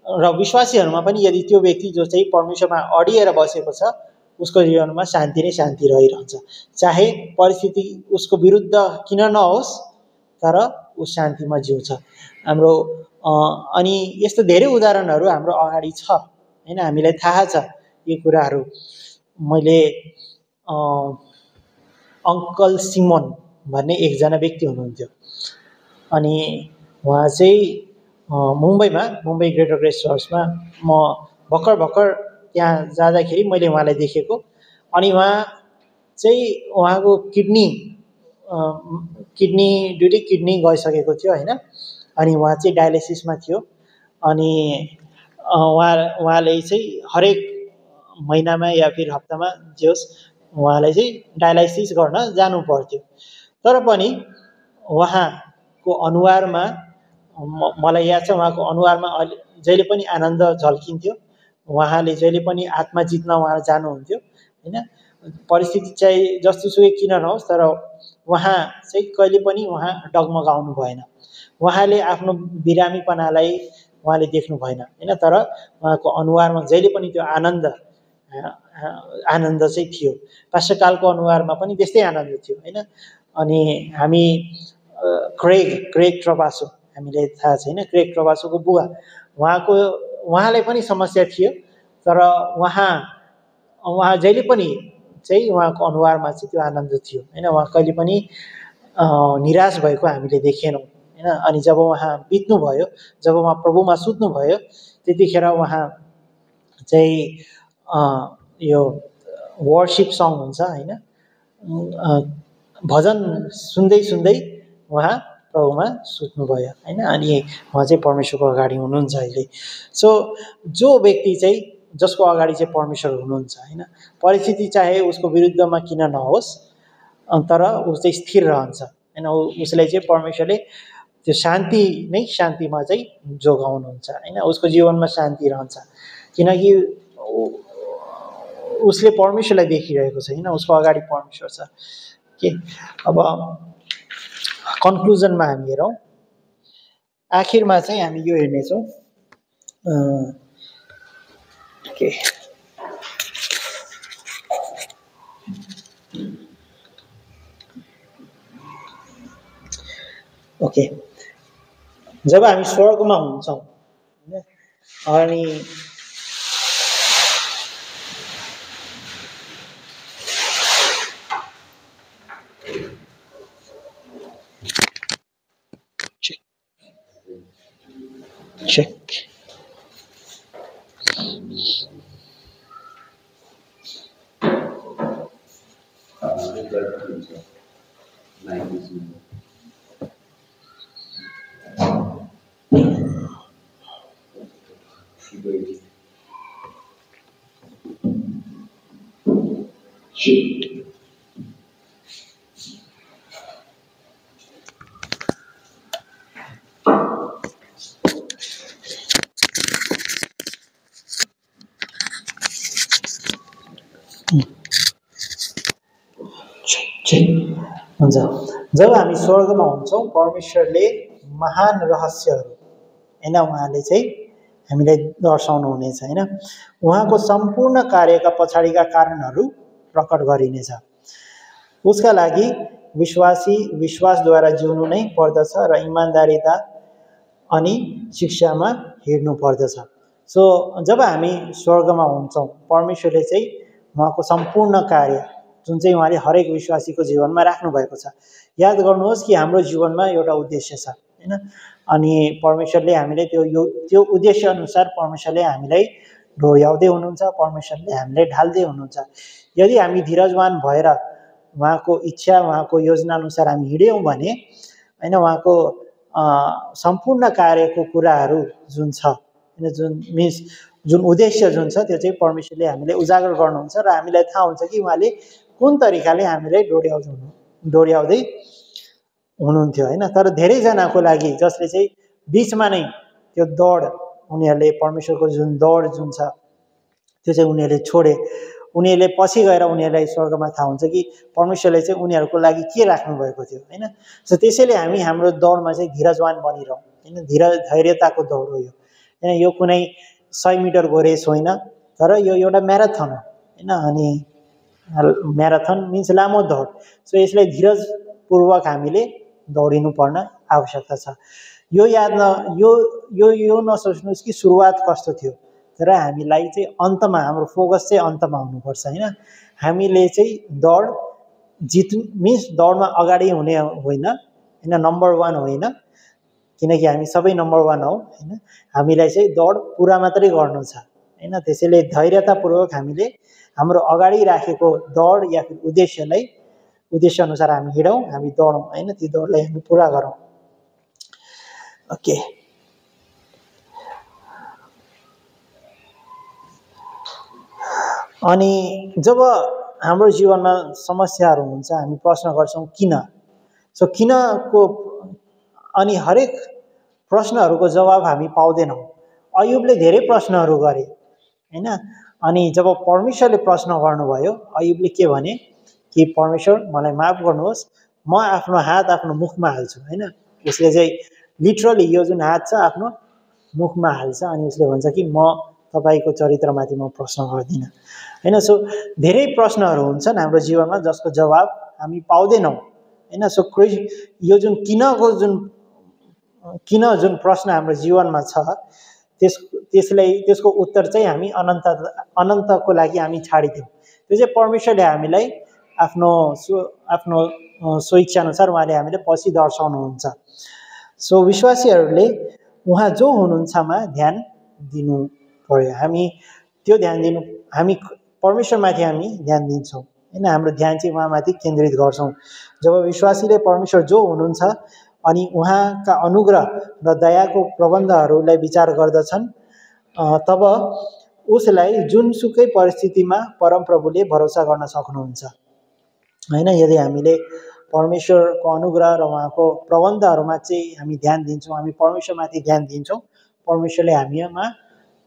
र विश्वासीहरूमा पनि यदि त्यो व्यक्ति जो चाहिँ परमेश्वरमा अडिएर बसेको छ उसको जीवनमा शान्ति नै शान्ति रहिरहन्छ। चाहे परिस्थिति उसको विरुद्ध किन नहोस् तर ऊ शान्तिमा जिउँछ। हाम्रो अनि यस्तो धेरै उदाहरणहरू हाम्रो अगाडि छ होइन? हामीलाई थाहा छ यी कुराहरू। मैले अङ्कल सिमोन भन्ने एकजना व्यक्ति हुनुहुन्थ्यो। अनि उहाँ चाहिँ मुम्बईमा मुम्बई ग्रेटर ग्रेस चर्चमा म भर्खर भर्खर त्यहाँ जाँदाखेरि मैले उहाँलाई देखेको। अनि उहाँ चाहिँ उहाँको किडनी किडनी दुइटै किडनी गइसकेको थियो होइन? अनि उहाँ चाहिँ डायलाइसिसमा थियो। अनि उहाँ उहाँले चाहिँ हरेक महिनामा या फिर हप्तामा जे होस् उहाँलाई चाहिँ डायलाइसिस गर्न जानु पर्थ्यो। तर पनि उहाँको अनुहारमा मलाई याद छ उहाँको अनुहारमा अहिले जहिले पनि आनन्द झल्किन्थ्यो। उहाँले जहिले पनि आत्मा जित्न उहाँ जानुहुन्थ्यो होइन? परिस्थिति चाहिँ जस्तोसुकै किन नहोस् तर उहाँ चाहिँ कहिले पनि उहाँ डगमगाउनु भएन। उहाँले आफ्नो बिरामीपनालाई उहाँले देख्नु भएन होइन? तर उहाँको अनुहारमा जहिले पनि त्यो आनन्द आनन्द चाहिँ थियो। पास्टरकालको अनुहारमा पनि त्यस्तै आनन्द थियो होइन? अनि हामी क्रेग क्रेग ट्रबासो हामीलाई थाहा छैन क्रेग ट्रबासोको बुवा। उहाँको उहाँलाई पनि समस्या थियो तर उहाँ उहाँ जहिले पनि चाहिँ उहाँको अनुहारमा चाहिँ त्यो आनन्द थियो होइन? उहाँ कहिले पनि निराश भएको हामीले देखेनौँ। होइन? अनि जब उहाँ बित्नुभयो जब उहाँ प्रभुमा सुत्नुभयो त्यतिखेर उहाँ चाहिँ यो वर्सिप सङ हुन्छ होइन? भजन सुन्दै सुन्दै उहाँ प्रभुमा सुत्नुभयो होइन? अनि उहाँ चाहिँ परमेश्वरको अगाडि हुनुहुन्छ अहिले। सो जो व्यक्ति चाहिँ जसको अगाडि चाहिँ परमेश्वर हुनुहुन्छ होइन? परिस्थिति चाहे उसको विरुद्धमा किन नहोस् तर ऊ चाहिँ स्थिर रहन्छ होइन? उसलाई चाहिँ परमेश्वरले त्यो शान्ति नै शान्तिमा चाहिँ जोगाउनुहुन्छ होइन? उसको जीवनमा शान्ति रहन्छ। किनकि उसले परमेश्वरलाई देखिरहेको छ होइन? उसको अगाडि परमेश्वर छ। के? अब कन्क्लुजनमा हामी हेरौँ। आखिरमा चाहिँ हामी यो हेर्नेछौँ। के? ओके। जब हामी स्वर्गमा हुन्छौँ होइन? अनि check. हुन्छ जब हामी स्वर्गमा हुन्छौँ। परमेश्वरले महान रहस्यहरू होइन उहाँले चाहिँ हामीलाई दर्शाउनु हुनेछ होइन? उहाँको सम्पूर्ण कार्यका पछाडिका कारणहरू प्रकट गरिनेछ। उसका लागि विश्वासी विश्वासद्वारा जिउनु नै पर्दछ र इमान्दारिता अनि शिक्षामा हिँड्नु पर्दछ। सो जब हामी स्वर्गमा हुन्छौँ परमेश्वरले चाहिँ उहाँको सम्पूर्ण कार्य जुन चाहिँ उहाँले हरेक विश्वासीको जीवनमा राख्नुभएको छ। याद गर्नुहोस् कि हाम्रो जीवनमा एउटा उद्देश्य छ होइन? अनि परमेश्वरले हामीले त्यो यो त्यो उद्देश्य अनुसार परमेश्वरले हामीलाई डोर्याउँदै हुनुहुन्छ परमेश्वरले हामीलाई ढाल्दै हुनुहुन्छ। यदि हामी धीरजवान भएर उहाँको इच्छा उहाँको योजना अनुसार हामी हिँड्यौँ भने होइन उहाँको सम्पूर्ण कार्यको कुराहरू जुन छ होइन जुन मिन्स जुन उद्देश्य जुन छ त्यो चाहिँ परमेश्वरले हामीले उजागर गर्नुहुन्छ र हामीलाई थाहा हुन्छ कि उहाँले कुन तरिकाले हामीलाई डोर्याउँदै डोर्याउँदै हुनुहुन्थ्यो होइन? तर धेरैजनाको लागि जसले चाहिँ बिचमा नै त्यो दौड उनीहरूले परमेश्वरको जुन दौड जुन छ त्यो चाहिँ उनीहरूले छोडे। उनीहरूले पछि गएर उनीहरूलाई स्वर्गमा थाहा हुन्छ कि परमेश्वरले चाहिँ उनीहरूको लागि के राख्नुभएको थियो होइन? सो त्यसैले हामी हाम्रो दौडमा चाहिँ धीरजवान बनिरहँ होइन? धीर धैर्यताको दौड हो यो। होइन यो कुनै सय मिटरको रेस होइन तर यो एउटा म्याराथन हो होइन? अनि म्याराथन मिन्स लामो दौड। सो यसलाई धीरजपूर्वक हामीले दौडिनु पर्न आवश्यकता छ। यो याद न यो यो यो नसोच्नुहोस् कि सुरुवात कस्तो थियो। तर हामीलाई चाहिँ अन्तमा हाम्रो फोकस चाहिँ अन्तमा हुनुपर्छ होइन? हामीले चाहिँ दौड जित मिन्स दौडमा अगाडि हुने होइन होइन? नम्बर वान होइन। किनकि हामी सबै नम्बर वान हौ होइन? हामीलाई चाहिँ दौड पुरा मात्रै गर्नु छ। होइन? त्यसैले धैर्यतापूर्वक हामीले हाम्रो अगाडि राखेको दौड या फिर उद्देश्यलाई उद्देश्य अनुसार हामी हिँडौँ हामी दौडौँ होइन? ती दौडलाई हामी पुरा गरौँ। ओके। अनि जब हाम्रो जीवनमा समस्याहरू हुन्छ हामी प्रश्न गर्छौँ किन? सो किनको अनि हरेक प्रश्नहरूको जवाब हामी पाउँदैनौँ। अयुबले धेरै प्रश्नहरू गरे। होइन? अनि जब परमेश्वरले प्रश्न गर्नुभयो अयुबले के भने कि परमेश्वर मलाई माफ गर्नुहोस् म आफ्नो हात आफ्नो मुखमा हाल्छु होइन? उसले चाहिँ लिटरली यो जुन हात छ आफ्नो मुखमा हाल्छ अनि उसले भन्छ कि म तपाईँको चरित्रमाथि म प्रश्न गर्दिनँ। होइन? सो धेरै प्रश्नहरू हुन्छन् हाम्रो जीवनमा जसको जवाब हामी पाउँदैनौँ। होइन? सो क्रि यो जुन किनको जुन किन जुन प्रश्न हाम्रो जीवनमा छ त्यस त्यसलाई त्यसको उत्तर चाहिँ हामी अनन्त अनन्तको लागि हामी छाडिदिउँ त्यो चाहिँ परमेश्वरले हामीलाई आफ्नो सो आफ्नो स्वेच्छाअनुसार उहाँले हामीले पछि दर्शाउनुहुन्छ। सो विश्वासीहरूले उहाँ जो हुनुहुन्छमा ध्यान दिनु पऱ्यो हामी त्यो ध्यान दिनु हामी परमेश्वरमाथि हामी ध्यान दिन्छौँ। होइन हाम्रो ध्यान चाहिँ उहाँमाथि केन्द्रित गर्छौँ। जब विश्वासीले परमेश्वर जो हुनुहुन्छ अनि उहाँका अनुग्रह र दयाको प्रबन्धहरूलाई विचार गर्दछन्। तब उसलाई जुनसुकै परिस्थितिमा परमप्रभुले भरोसा गर्न सक्नुहुन्छ। होइन यदि हामीले परमेश्वरको अनुग्रह र उहाँको प्रबन्धहरूमा चाहिँ हामी ध्यान दिन्छौँ हामी परमेश्वरमाथि ध्यान दिन्छौँ परमेश्वरले हामीमा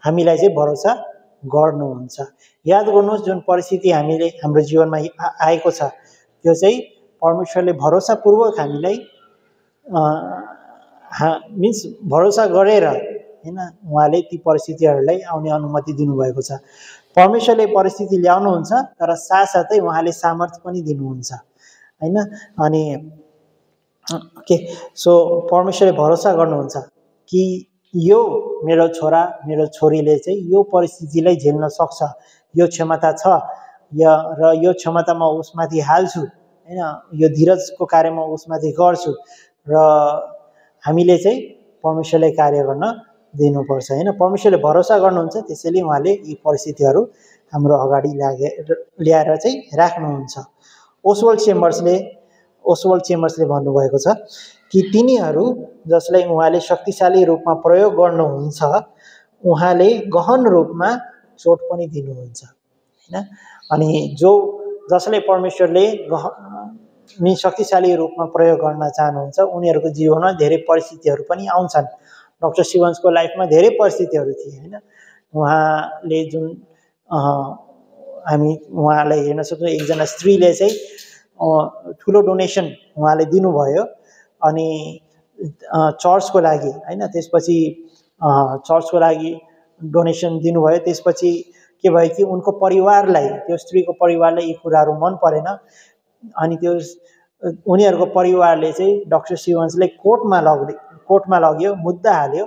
हामीलाई चाहिँ भरोसा गर्नुहुन्छ। याद गर्नुहोस् जुन परिस्थिति हामीले हाम्रो जीवनमा आएको छ त्यो चाहिँ परमेश्वरले भरोसापूर्वक हामीलाई मिन्स भरोसा गरेर होइन उहाँले ती परिस्थितिहरूलाई आउने अनुमति दिनुभएको छ। परमेश्वरले परिस्थिति ल्याउनुहुन्छ तर साथसाथै उहाँले सामर्थ्य पनि दिनुहुन्छ होइन? अनि के? सो परमेश्वरले भरोसा गर्नुहुन्छ कि यो मेरो छोरा मेरो छोरीले चाहिँ यो परिस्थितिलाई झेल्न सक्छ। यो क्षमता छ या र यो क्षमता म उसमाथि हाल्छु होइन? यो धीरजको कार्य म उसमाथि गर्छु। र हामीले चाहिँ परमेश्वरलाई कार्य गर्न दिनुपर्छ होइन? परमेश्वरले भरोसा गर्नुहुन्छ त्यसैले उहाँले यी परिस्थितिहरू हाम्रो अगाडि लागे ल्याएर चाहिँ राख्नुहुन्छ। ओसवल चेम्बर्सले ओसवल चेम्बर्सले भन्नुभएको छ कि तिनीहरू जसलाई उहाँले शक्तिशाली रूपमा प्रयोग गर्नुहुन्छ उहाँले गहन रूपमा चोट पनि दिनुहुन्छ होइन? अनि जो जसले परमेश्वरले गह शक्तिशाली रूपमा प्रयोग गर्न चाहनुहुन्छ उनीहरूको जीवनमा धेरै परिस्थितिहरू पनि आउँछन्। डक्टर सिवन्सको लाइफमा धेरै परिस्थितिहरू थिए होइन? उहाँले जुन हामी उहाँलाई हेर्न सक्छौँ एकजना स्त्रीले चाहिँ ठुलो डोनेसन उहाँले दिनुभयो। अनि चर्चको लागि होइन? त्यसपछि चर्चको लागि डोनेसन दिनुभयो। त्यसपछि के भयो कि उनको परिवारलाई त्यो स्त्रीको परिवारलाई यी कुराहरू मन परेन। अनि त्यो उनीहरूको परिवारले चाहिँ डक्टर सिवन्सलाई कोर्टमा लग्यो कोर्टमा लग्यो मुद्दा हाल्यो।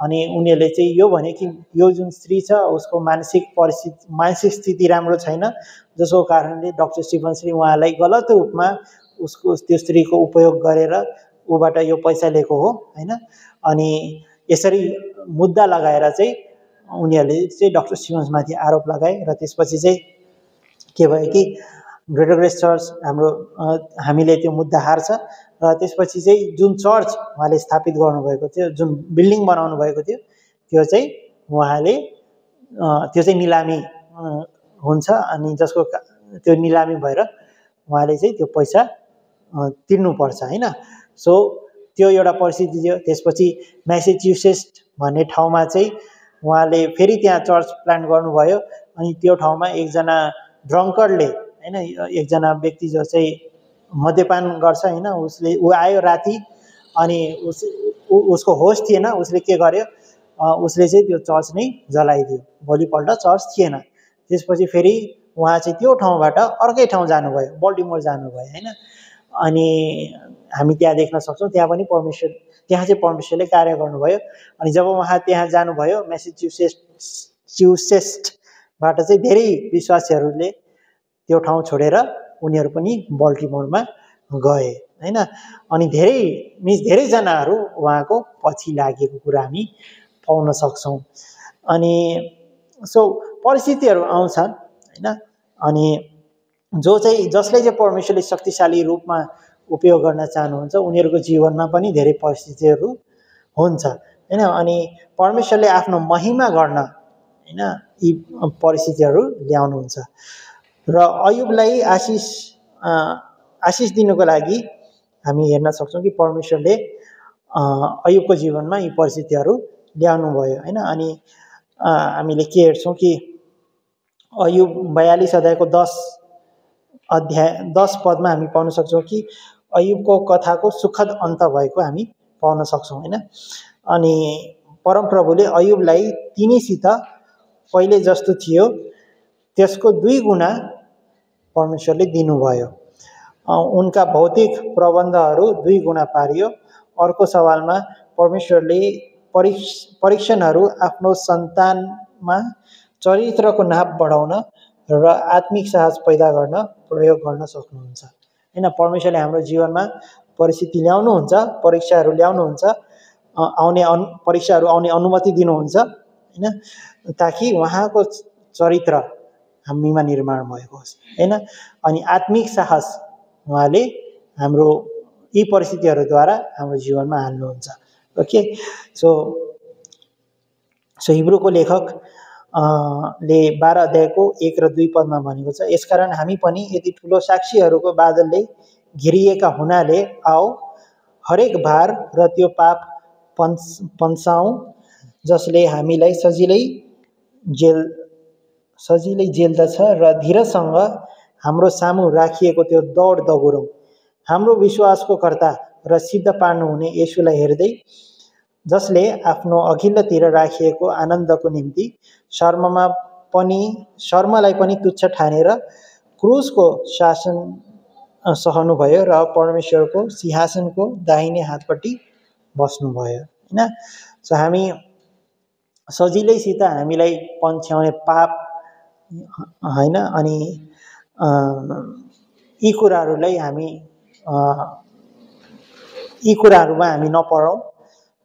अनि उनीहरूले चाहिँ यो भने कि यो जुन स्त्री छ उसको मानसिक परिस्थिति मानसिक स्थिति राम्रो छैन जसको कारणले डक्टर शिवनश्री उहाँलाई गलत रूपमा उसको त्यो स्त्रीको उपयोग गरेर ऊबाट यो पैसा लिएको हो होइन? अनि यसरी मुद्दा लगाएर चाहिँ उनीहरूले चाहिँ डक्टर शिवन्समाथि आरोप लगाए र त्यसपछि चाहिँ के भयो कि ग्रेटर ग्रेस चर्च हाम्रो हामीले त्यो मुद्दा हार्छ र त्यसपछि चाहिँ जुन चर्च उहाँले स्थापित गर्नुभएको थियो जुन बिल्डिङ बनाउनु भएको थियो त्यो चाहिँ उहाँले त्यो चाहिँ निलामी हुन्छ अनि जसको त्यो निलामी भएर उहाँले चाहिँ त्यो पैसा तिर्नुपर्छ होइन? सो त्यो एउटा परिस्थिति थियो। त्यसपछि म्यासेच्युसेट्स भन्ने ठाउँमा चाहिँ उहाँले फेरि त्यहाँ चर्च प्लान गर्नुभयो अनि त्यो ठाउँमा एकजना ड्रङ्करले होइन एकजना व्यक्ति जो चाहिँ मद्यपान गर्छ होइन उसले ऊ आयो राति अनि उस उसको होस थिएन उसले के गर्यो उसले चाहिँ त्यो चर्च नै जलाइदियो। भोलिपल्ट चर्च थिएन। त्यसपछि फेरि उहाँ चाहिँ त्यो ठाउँबाट अर्कै ठाउँ जानुभयो बल्टिमोर जानुभयो होइन। अनि हामी त्यहाँ देख्न सक्छौँ त्यहाँ पनि परमेश्वर त्यहाँ चाहिँ परमेश्वरले कार्य गर्नुभयो। अनि जब उहाँ त्यहाँ जानुभयो मेसेच्युसेट च्युसेस्टबाट चाहिँ धेरै विश्वासीहरूले त्यो ठाउँ छोडेर उनीहरू पनि बल्टिमोरमा गए होइन? अनि धेरै मिस धेरैजनाहरू उहाँको पछि लागेको कुरा हामी पाउन सक्छौँ। अनि सो परिस्थितिहरू आउँछन् होइन? अनि जो चाहिँ जसले चाहिँ परमेश्वरले शक्तिशाली रूपमा उपयोग गर्न चाहनुहुन्छ उनीहरूको जीवनमा पनि धेरै परिस्थितिहरू हुन्छ होइन? अनि परमेश्वरले आफ्नो महिमा गर्न होइन? यी परिस्थितिहरू ल्याउनुहुन्छ। र अयुबलाई आशिष आशिष दिनुको लागि हामी हेर्न सक्छौँ कि परमेश्वरले अयुबको जीवनमा यी परिस्थितिहरू ल्याउनु भयो होइन? अनि हामीले के हेर्छौँ कि अयुब बयालिस अध्यायको दस अध्याय दस पदमा हामी पाउन सक्छौँ कि अयुबको कथाको सुखद अन्त भएको हामी पाउन सक्छौँ होइन? अनि परमप्रभुले अयुबलाई तिनीसित पहिले जस्तो थियो त्यसको दुई गुणा परमेश्वरले दिनुभयो। उनका भौतिक प्रबन्धहरू दुई गुणा पारियो। अर्को सवालमा परमेश्वरले परीक्ष परीक्षणहरू आफ्नो सन्तानमा चरित्रको नाप बढाउन र आत्मिक साहस पैदा गर्न प्रयोग गर्न सक्नुहुन्छ। होइन परमेश्वरले हाम्रो जीवनमा परिस्थिति ल्याउनुहुन्छ परीक्षाहरू ल्याउनुहुन्छ आउने अनु परीक्षाहरू आउने अनुमति दिनुहुन्छ होइन? ताकि उहाँको चरित्र हामीमा निर्माण भएको होस्। होइन? अनि आत्मिक साहस उहाँले हाम्रो यी परिस्थितिहरूद्वारा हाम्रो जीवनमा हाल्नुहुन्छ। ओके? सो सो हिब्रूको लेखक ले बाह्र अध्यायको एक र दुई पदमा भनेको छ यसकारण हामी पनि यति ठुलो साक्षीहरूको बादलले घिरिएका हुनाले आओ हरेक भार र त्यो पाप पन्स पन्साउँ जसले हामीलाई सजिलै जेल सजिलै जेल्दछ र धीरसँग हाम्रो सामु राखिएको त्यो दौड दगुरौँ हाम्रो विश्वासको कर्ता र सिद्ध पार्नुहुने यसुलाई हेर्दै जसले आफ्नो अघिल्लोतिर राखिएको आनन्दको निम्ति शर्ममा पनि शर्मलाई पनि तुच्छ ठानेर क्रुसको शासन सहनुभयो र परमेश्वरको सिंहासनको दाहिने हातपट्टि बस्नुभयो होइन? सो हामी सजिलैसित हामीलाई पन्छ्याउने पाप होइन? अनि यी कुराहरूलाई हामी यी कुराहरूमा हामी नपढौँ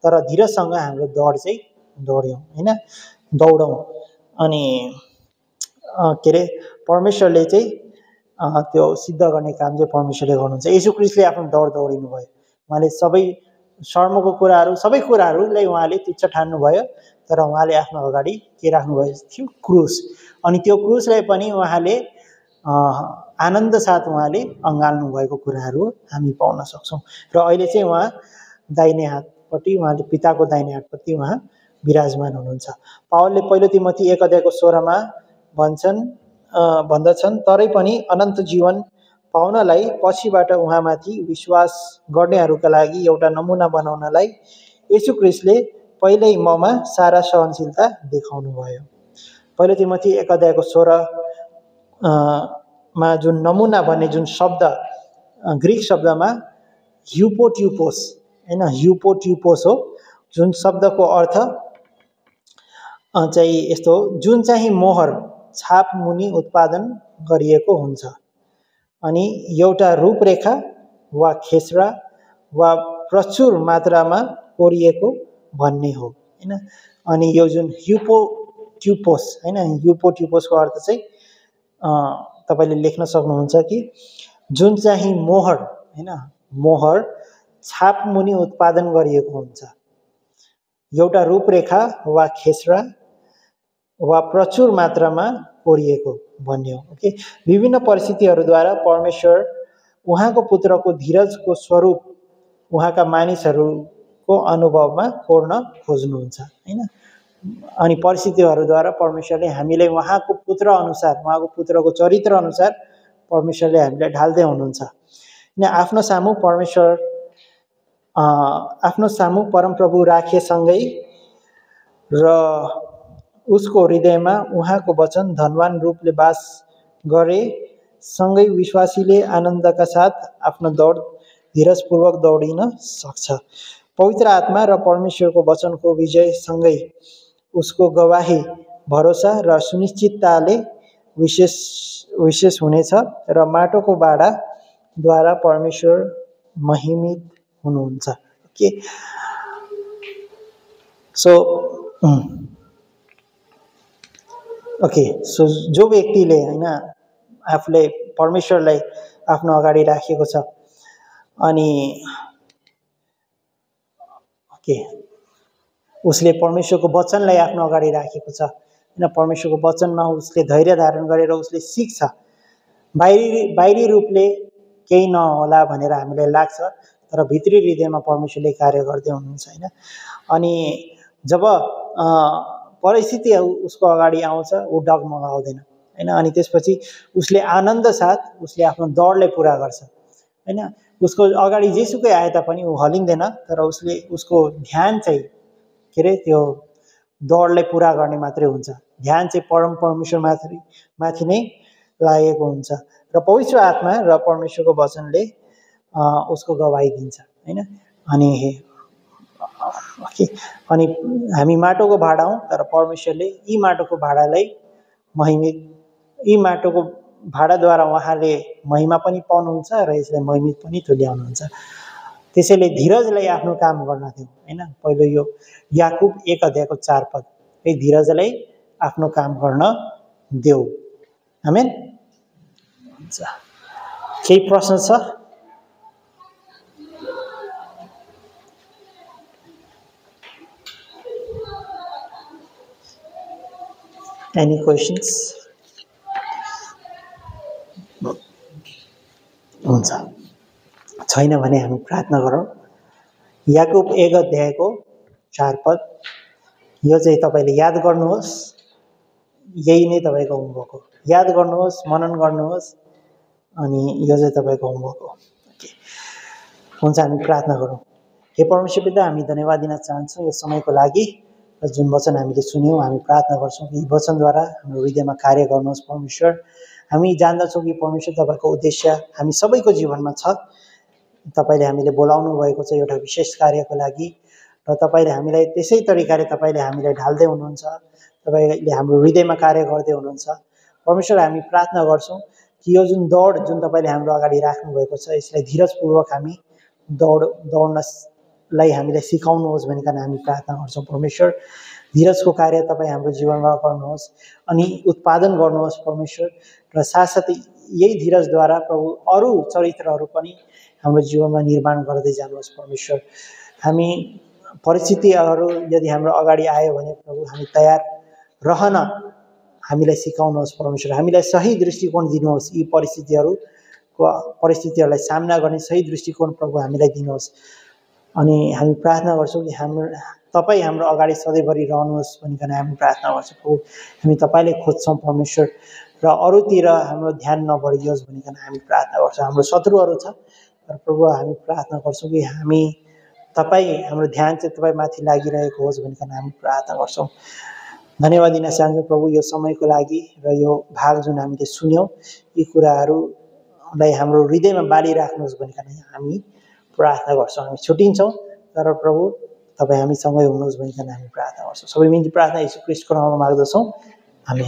तर धीरसँग हाम्रो दौड चाहिँ दौड्यौँ होइन? दौडौँ। अनि के अरे परमेश्वरले चाहिँ त्यो सिद्ध गर्ने काम चाहिँ परमेश्वरले गर्नुहुन्छ। यसु क्रिस्टले आफ्नो दौड दौडिनु भयो उहाँले सबै शर्मको कुराहरू सबै कुराहरूलाई उहाँले तुच्छ ठान्नुभयो। तर उहाँले आफ्नो अगाडि के राख्नुभएको थियो? क्रुस। अनि त्यो क्रुसलाई पनि उहाँले आनन्द साथ उहाँले अँगाल्नु भएको कुराहरू हामी पाउन सक्छौँ। र अहिले चाहिँ उहाँ दाहिने हातपट्टि उहाँले पिताको दाहिने हातपट्टि उहाँ विराजमान हुनुहुन्छ। पावलले पहिलो तिमती एक अध्यायको स्वरमा भन्छन् भन्दछन् तरै पनि अनन्त जीवन पाउनलाई पछिबाट उहाँमाथि विश्वास गर्नेहरूका लागि एउटा नमुना बनाउनलाई यसु क्रिस्टले पहिल्यै ममा सारा सहनशीलता देखाउनु भयो पहिलो तिमती एक अध्यायको स्वर मा जुन नमुना भन्ने जुन शब्द ग्रिक शब्दमा ह्युपोट्युपोस होइन ह्युपोट्युपोस हो जुन शब्दको अर्थ चाहिँ यस्तो जुन चाहिँ मोहर छाप मुनि उत्पादन गरिएको हुन्छ। अनि एउटा रूपरेखा वा खेसरा वा प्रचुर मात्रामा कोरिएको भन्ने हो होइन? अनि यो जुन युपो ट्युपोस होइन? युपो ट्युपोसको अर्थ चाहिँ तपाईँले लेख्न सक्नुहुन्छ कि जुन चाहिँ मोहर होइन? मोहर छाप मुनि उत्पादन गरिएको हुन्छ। एउटा रूपरेखा वा खेसरा वा प्रचुर मात्रामा कोरिएको भन्ने हो ओके? विभिन्न परिस्थितिहरूद्वारा परमेश्वर उहाँको पुत्रको धीरजको स्वरूप उहाँका मानिसहरूको अनुभवमा कोर्न खोज्नुहुन्छ होइन? अनि परिस्थितिहरूद्वारा परमेश्वरले हामीले उहाँको पुत्र अनुसार उहाँको पुत्रको चरित्र अनुसार परमेश्वरले हामीलाई ढाल्दै हुनुहुन्छ। किन आफ्नो सामु परमेश्वर आफ्नो सामु परमप्रभु राखेसँगै र उसको हृदयमा उहाँको वचन धनवान रूपले बास गरे सँगै विश्वासीले आनन्दका साथ आफ्नो दौड धीरजपूर्वक दौडिन सक्छ। पवित्र आत्मा र परमेश्वरको वचनको विजयसँगै उसको गवाही भरोसा र सुनिश्चितताले विशेष विशेष हुनेछ र माटोको बाडाद्वारा परमेश्वर महिमित हुनुहुन्छ। के सो ओके सो जो व्यक्तिले होइन आफूले परमेश्वरलाई आफ्नो अगाडि राखेको छ अनि ओके उसले परमेश्वरको वचनलाई आफ्नो अगाडि राखेको छ होइन परमेश्वरको वचनमा उसले धैर्य धारण गरेर उसले सिक्छ। बाहिरी बाहिरी रूपले केही नहोला भनेर हामीलाई लाग्छ तर भित्री हृदयमा परमेश्वरले कार्य गर्दै हुनुहुन्छ होइन। अनि जब परिस्थिति उसको अगाडि आउँछ ऊ डगमगाउँदैन होइन। अनि त्यसपछि उसले आनन्द साथ उसले आफ्नो दौडलाई पुरा गर्छ होइन। उसको अगाडि जेसुकै आए तापनि ऊ हलिँदैन तर उसले उसको ध्यान चाहिँ के अरे त्यो दौडलाई पुरा गर्ने मात्रै हुन्छ। ध्यान चाहिँ परम परमेश्वर माथि माथि नै लागेको हुन्छ। र पवित्र आत्मा र परमेश्वरको वचनले उसको गवाई दिन्छ होइन? अनि अनि हामी माटोको भाडा हौँ तर परमेश्वरले यी माटोको भाडालाई महिमित यी माटोको भाडाद्वारा उहाँले महिमा पनि पाउनुहुन्छ र यसलाई महिमित पनि तुल्याउनुहुन्छ। त्यसैले धीरजलाई आफ्नो काम गर्न दिउँ होइन? पहिलो यो याकुब एक अध्यायको चार पद। है धीरजलाई आफ्नो काम गर्न देऊ आमेन? हुन्छ। केही प्रश्न छ? एनी क्वेसन्स हुन्छ। छैन भने हामी प्रार्थना गरौँ। याकुब एक अध्यायको चार पद। यो चाहिँ तपाईँले याद गर्नुहोस्। यही नै तपाईँको होमवर्क हो याद गर्नुहोस् मनन गर्नुहोस् अनि यो चाहिँ तपाईँको होमवर्क हो हुन्छ हामी प्रार्थना गरौँ। हे परमेश्वर पिता हामी धन्यवाद दिन चाहन्छौँ यो समयको लागि र जुन वचन हामीले सुन्यौँ हामी प्रार्थना गर्छौँ कि वचनद्वारा हाम्रो हृदयमा कार्य गर्नुहोस् परमेश्वर। हामी जान्दछौँ कि परमेश्वर तपाईँको उद्देश्य हामी सबैको जीवनमा छ। तपाईँले हामीले बोलाउनु भएको छ एउटा विशेष कार्यको लागि र तपाईँले हामीलाई त्यसै तरिकाले तपाईँले हामीलाई ढाल्दै हुनुहुन्छ। तपाईँले हाम्रो हृदयमा कार्य गर्दै हुनुहुन्छ। परमेश्वर हामी प्रार्थना गर्छौँ कि यो जुन दौड जुन तपाईँले हाम्रो अगाडि राख्नुभएको छ यसलाई धीरजपूर्वक हामी दौड दौड्नलाई हामीलाई सिकाउनुहोस् भनिकन हामी प्रार्थना गर्छौँ। परमेश्वर धीरजको कार्य तपाईँ हाम्रो जीवनमा गर्नुहोस् अनि उत्पादन गर्नुहोस् परमेश्वर र साथसाथै यही धीरजद्वारा प्रभु अरू चरित्रहरू पनि हाम्रो जीवनमा निर्माण गर्दै जानुहोस् परमेश्वर। हामी परिस्थितिहरू यदि हाम्रो अगाडि आयो भने प्रभु हामी तयार रहन हामीलाई सिकाउनुहोस् परमेश्वर। हामीलाई सही दृष्टिकोण दिनुहोस् यी परिस्थितिहरूको परिस्थितिहरूलाई सामना गर्ने सही दृष्टिकोण प्रभु हामीलाई दिनुहोस्। अनि हामी प्रार्थना गर्छौँ कि हाम्रो तपाईँ हाम्रो अगाडि सधैँभरि रहनुहोस् भनिकन हामी प्रार्थना गर्छौँ। प्रभु हामी तपाईँले खोज्छौँ परमेश्वर र अरूतिर हाम्रो ध्यान नबढियोस् भनिकन हामी प्रार्थना गर्छौँ। हाम्रो शत्रुहरू छ तर प्रभु हामी प्रार्थना गर्छौँ कि हामी तपाईँ हाम्रो ध्यान चाहिँ तपाईँ माथि लागिरहेको होस् भनिकन हामी प्रार्थना गर्छौँ। धन्यवाद दिन चाहन्छु प्रभु यो समयको लागि र यो भाग जुन हामीले सुन्यौँ यी कुराहरूलाई हाम्रो हृदयमा बालिराख्नुहोस् भनिकन हामी प्रार्थना गर्छौँ। हामी छुट्टिन्छौँ तर प्रभु तपाईँ हामीसँगै हुनुहोस् भनिकन हामी प्रार्थना गर्छौँ। सबै मिल्ने प्रार्थना यीशु ख्रिस्टको नाममा माग्दछौँ। हामी